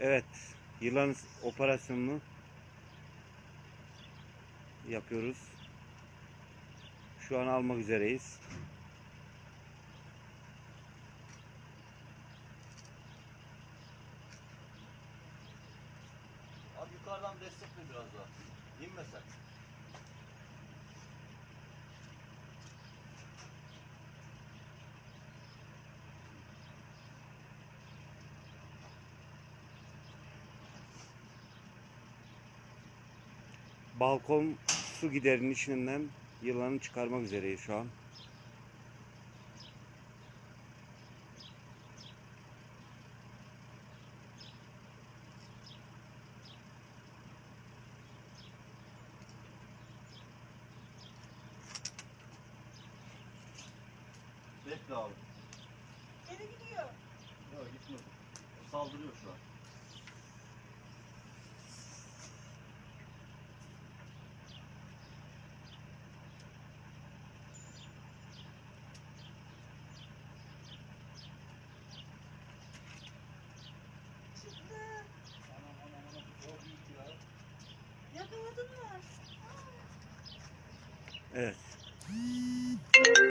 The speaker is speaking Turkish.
Evet, yılan operasyonunu yapıyoruz. Şu an almak üzereyiz. Abi yukarıdan destekle biraz daha. İnme Balkon su giderinin içinden yılanı çıkarmak üzereyiz şu an. Bekle abi. Geri gidiyor. Yok gitmedi. O saldırıyor şu an. Evet.